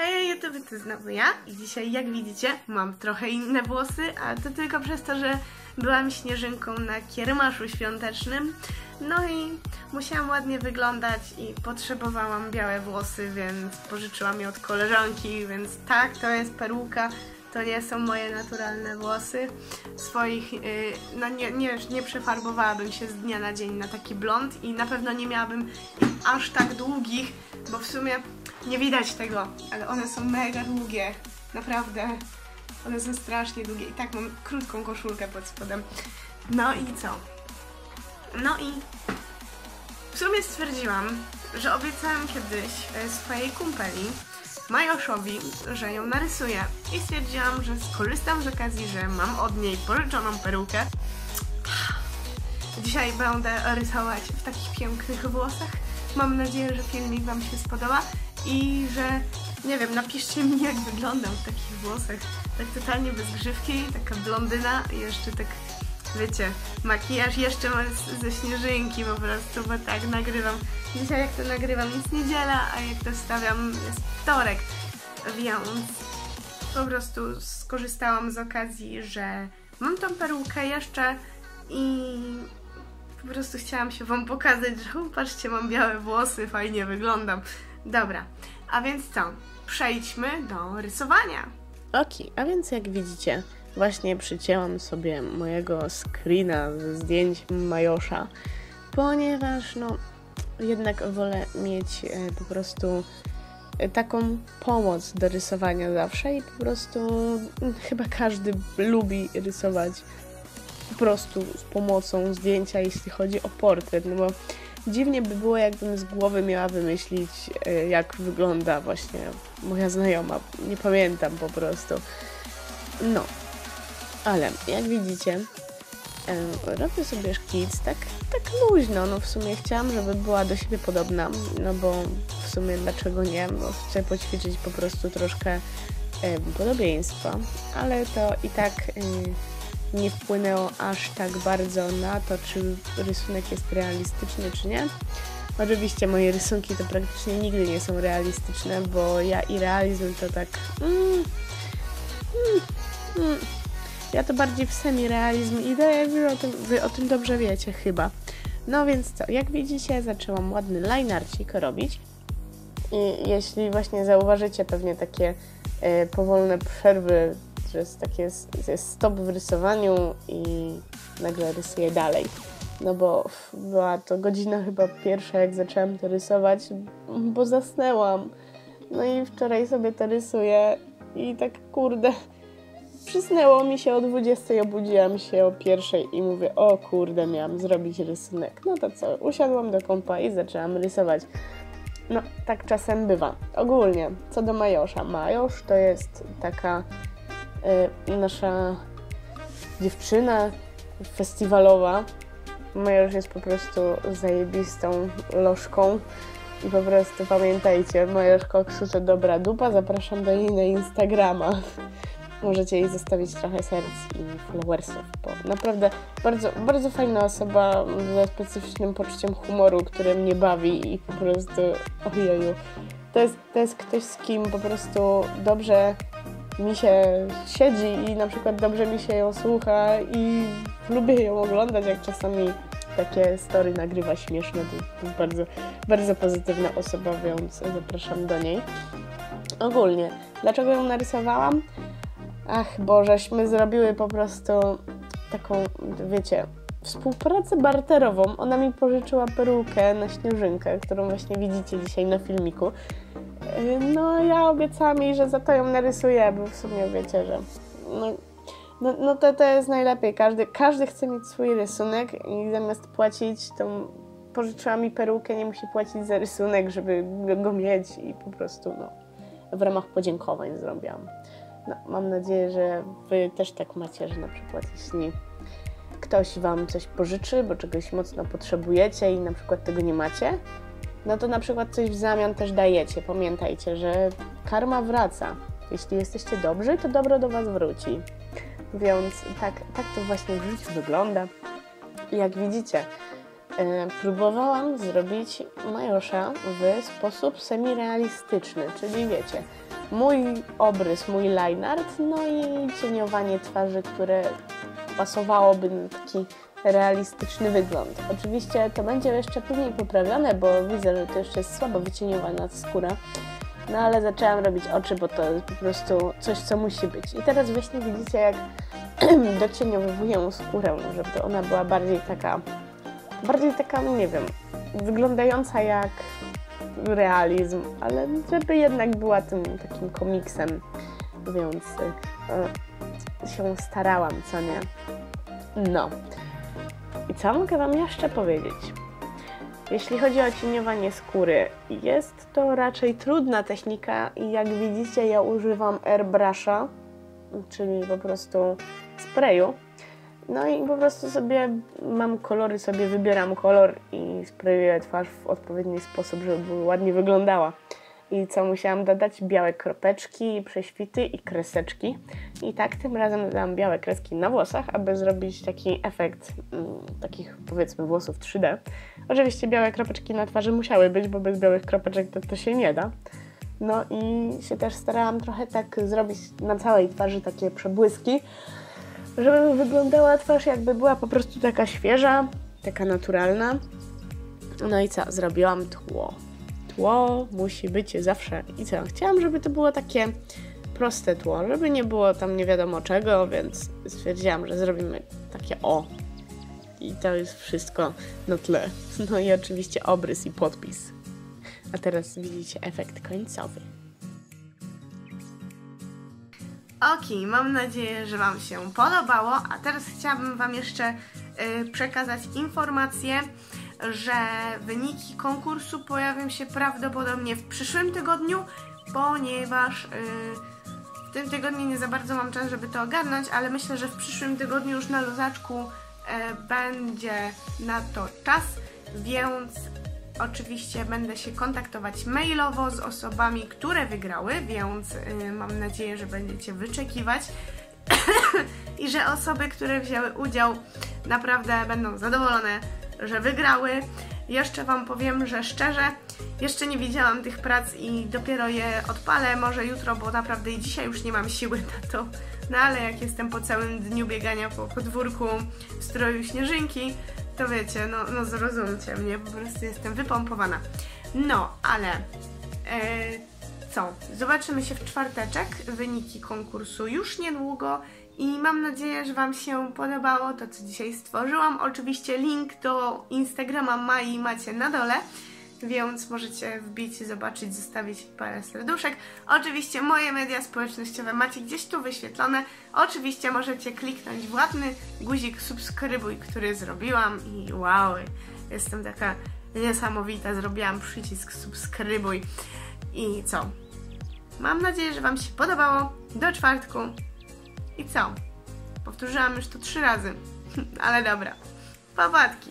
Hej YouTube, to znowu ja i dzisiaj jak widzicie mam trochę inne włosy, a to tylko przez to, że byłam śnieżynką na kiermaszu świątecznym no i musiałam ładnie wyglądać i potrzebowałam białe włosy, więc pożyczyłam je od koleżanki, więc tak, to jest peruka, to nie są moje naturalne włosy. Swoich, yy, no nie, nie, nie przefarbowałabym się z dnia na dzień na taki blond i na pewno nie miałabym aż tak długich, bo w sumie nie widać tego, ale one są mega długie. Naprawdę. One są strasznie długie. I tak mam krótką koszulkę pod spodem. No i co? No i w sumie stwierdziłam, że obiecałam kiedyś e, swojej kumpeli, Majoszowi, że ją narysuję. I stwierdziłam, że skorzystam z okazji, że mam od niej pożyczoną perukę. Dzisiaj będę rysować w takich pięknych włosach. Mam nadzieję, że filmik Wam się spodoba i że, nie wiem, napiszcie mi jak wyglądam w takich włosach. Tak totalnie bez grzywki, taka blondyna i jeszcze tak, wiecie, makijaż jeszcze ze śnieżynki po prostu, bo tak nagrywam. Dzisiaj jak to nagrywam jest niedziela, a jak to stawiam jest wtorek, więc po prostu skorzystałam z okazji, że mam tą perukę jeszcze i po prostu chciałam się Wam pokazać, że patrzcie, mam białe włosy, fajnie wyglądam. Dobra, a więc co? Przejdźmy do rysowania. Ok, a więc jak widzicie, właśnie przycięłam sobie mojego screena ze zdjęć Majosza, ponieważ no jednak wolę mieć e, po prostu e, taką pomoc do rysowania zawsze i po prostu mm, chyba każdy lubi rysować po prostu z pomocą zdjęcia, jeśli chodzi o portret, no bo dziwnie by było, jakbym z głowy miała wymyślić, e, jak wygląda właśnie moja znajoma. Nie pamiętam po prostu. No, ale jak widzicie, robię sobie szkic tak, tak luźno. No w sumie chciałam, żeby była do siebie podobna, no bo w sumie dlaczego nie? Bo chcę poćwiczyć po prostu troszkę podobieństwa, ale to i tak nie wpłynęło aż tak bardzo na to, czy rysunek jest realistyczny, czy nie. Oczywiście moje rysunki to praktycznie nigdy nie są realistyczne, bo ja i realizm to tak... Mm, mm, mm. Ja to bardziej w semi-realizm idę, wy o, tym, wy o tym dobrze wiecie chyba. No więc co, jak widzicie zaczęłam ładny linearcik robić i jeśli właśnie zauważycie pewnie takie e, powolne przerwy że jest takie jest stop w rysowaniu i nagle rysuję dalej. No bo była to godzina chyba pierwsza, jak zaczęłam to rysować, bo zasnęłam. No i wczoraj sobie to rysuję i tak kurde, przysnęło mi się o 20, obudziłam się o pierwszej i mówię, o kurde, miałam zrobić rysunek. No to co, usiadłam do kompa i zaczęłam rysować. No, tak czasem bywa. Ogólnie, co do Majosza. Majosz to jest taka nasza dziewczyna festiwalowa. Już jest po prostu zajebistą lożką. I po prostu pamiętajcie, moja koksu to dobra dupa. Zapraszam do niej na Instagrama. Możecie jej zostawić trochę serc i followersów, bo naprawdę bardzo, bardzo fajna osoba ze specyficznym poczuciem humoru, które mnie bawi i po prostu ojeju. To jest, to jest ktoś, z kim po prostu dobrze mi się siedzi i na przykład dobrze mi się ją słucha i lubię ją oglądać, jak czasami takie story nagrywa śmieszne. To jest bardzo, bardzo pozytywna osoba, więc zapraszam do niej. Ogólnie, dlaczego ją narysowałam? Ach, bo żeśmy zrobiły po prostu taką, wiecie, współpracę barterową. Ona mi pożyczyła perukę na śnieżynkę, którą właśnie widzicie dzisiaj na filmiku. No, ja obiecałam jej, że za to ją narysuję, bo w sumie wiecie, że no, no, no to, to jest najlepiej. Każdy, każdy chce mieć swój rysunek i zamiast płacić, to pożyczyła mi perukę, nie musi płacić za rysunek, żeby go mieć i po prostu no, w ramach podziękowań zrobiłam. No, mam nadzieję, że Wy też tak macie, że na przykład jeśli ktoś Wam coś pożyczy, bo czegoś mocno potrzebujecie i na przykład tego nie macie, no to na przykład coś w zamian też dajecie. Pamiętajcie, że karma wraca. Jeśli jesteście dobrzy, to dobro do Was wróci. Więc tak, tak to właśnie w życiu wygląda. Jak widzicie, e, próbowałam zrobić Majosza w sposób semi-realistyczny, czyli wiecie, mój obrys, mój line art, no i cieniowanie twarzy, które pasowałoby na taki realistyczny wygląd. Oczywiście to będzie jeszcze później poprawione, bo widzę, że to jeszcze jest słabo wycieniowana skóra. No ale zaczęłam robić oczy, bo to jest po prostu coś, co musi być. I teraz właśnie widzicie, jak docieniowuję skórę, żeby ona była bardziej taka, bardziej taka, nie wiem, wyglądająca jak realizm, ale żeby jednak była tym takim komiksem, więc y, się starałam, co nie? No. Co mogę Wam jeszcze powiedzieć? Jeśli chodzi o cieniowanie skóry, jest to raczej trudna technika i jak widzicie ja używam airbrusha, czyli po prostu sprayu. No i po prostu sobie mam kolory, sobie wybieram kolor i sprayuję twarz w odpowiedni sposób, żeby ładnie wyglądała. I co musiałam dodać? Białe kropeczki, prześwity i kreseczki. I tak tym razem dodałam białe kreski na włosach, aby zrobić taki efekt mm, takich powiedzmy włosów 3D. Oczywiście białe kropeczki na twarzy musiały być, bo bez białych kropeczek to, to się nie da. No i się też starałam trochę tak zrobić na całej twarzy takie przebłyski, żeby wyglądała twarz jakby była po prostu taka świeża, taka naturalna. No i co? Zrobiłam tło tło musi być zawsze. I co? Chciałam, żeby to było takie proste tło, żeby nie było tam nie wiadomo czego, więc stwierdziłam, że zrobimy takie o. I to jest wszystko na tle. No i oczywiście obrys i podpis. A teraz widzicie efekt końcowy. Ok, mam nadzieję, że Wam się podobało, a teraz chciałabym Wam jeszcze y, przekazać informację, że wyniki konkursu pojawią się prawdopodobnie w przyszłym tygodniu, ponieważ yy, w tym tygodniu nie za bardzo mam czas, żeby to ogarnąć, ale myślę, że w przyszłym tygodniu już na luzaczku yy, będzie na to czas, więc oczywiście będę się kontaktować mailowo z osobami, które wygrały, więc yy, mam nadzieję, że będziecie wyczekiwać i że osoby, które wzięły udział naprawdę będą zadowolone że wygrały. Jeszcze Wam powiem, że szczerze, jeszcze nie widziałam tych prac i dopiero je odpalę, może jutro, bo naprawdę i dzisiaj już nie mam siły na to. No ale jak jestem po całym dniu biegania po podwórku w stroju śnieżynki, to wiecie, no, no zrozumcie mnie, po prostu jestem wypompowana. No, ale e, co? Zobaczymy się w czwarteczek, wyniki konkursu już niedługo i mam nadzieję, że Wam się podobało to, co dzisiaj stworzyłam. Oczywiście link do Instagrama Mai macie na dole, więc możecie wbić, zobaczyć, zostawić parę serduszek. Oczywiście moje media społecznościowe macie gdzieś tu wyświetlone. Oczywiście możecie kliknąć w ładny guzik subskrybuj, który zrobiłam i wow, jestem taka niesamowita, zrobiłam przycisk subskrybuj. I co? Mam nadzieję, że Wam się podobało. Do czwartku. I co? Powtórzyłam już to trzy razy. Ale dobra. Powodki.